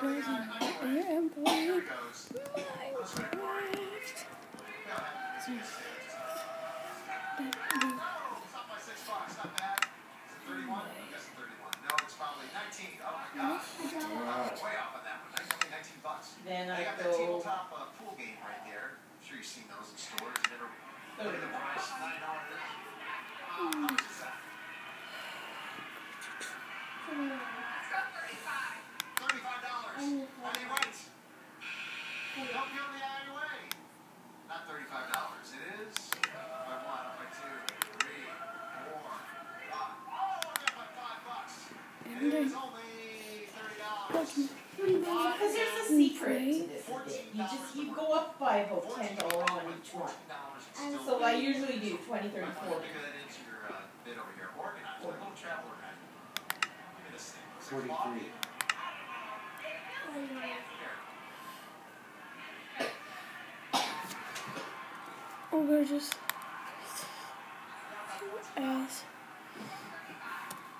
goes in and play Minecraft. Then They I got that go tabletop uh, pool game right there. I'm sure you've seen those in stores. You never look at the price. Nine dollars. Uh, how much is that? Thirty-five dollars. I mean, right. Don't give the eye away. Not thirty-five dollars. It is. By one, by two, three, four, five. Oh, I got my five bucks. It is only thirty dollars. because there's a secret to this bit. You just you go up by about ten dollars on each one. So I usually do 20, 30, 40. Figure Oh, we're just as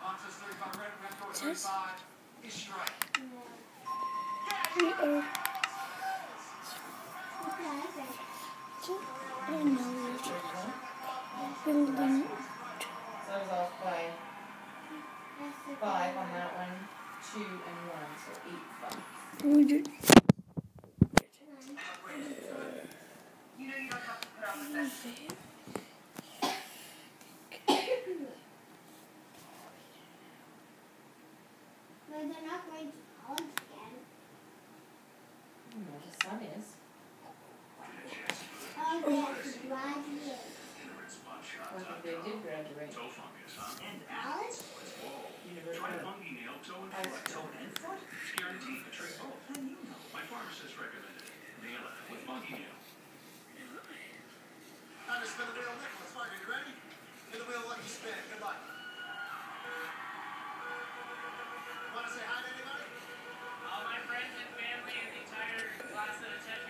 Boxes 35, red, red, red, Just- 35. Is strike. we are. I know we're just building. So was off by five on that one, two and one, so eight bucks. Did. But they're not going to college again. Hmm, the sun is. Oh, they to graduate. Or if they did graduate. College? University. High school. Time to spin the wheel, Nicholas. Mark, are you ready? Get the wheel lucky spin. Good luck. Want to say hi to anybody? All my friends and family and the entire class that attends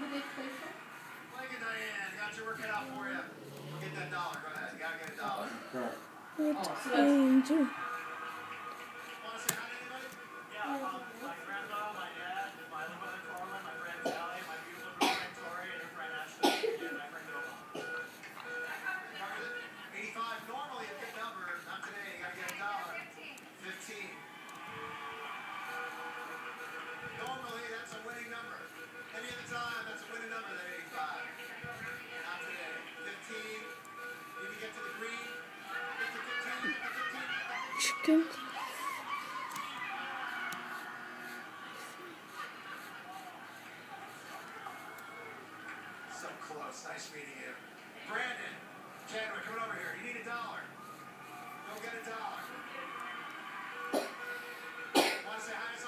What did they play for? Thank you, Diane. Got your work cut out for you. Get that dollar. Go ahead. You gotta get a dollar. Correct. Oh, so to 15. Chicken. So close. Nice meeting you. Brandon, Chadwick, coming over here. You need a dollar. Go get a dollar. Want to say hi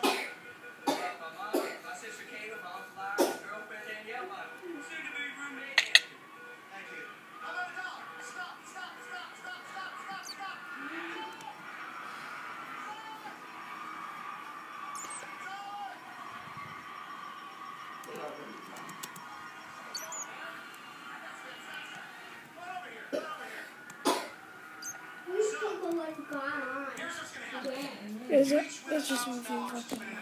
win It's just $1,000, moving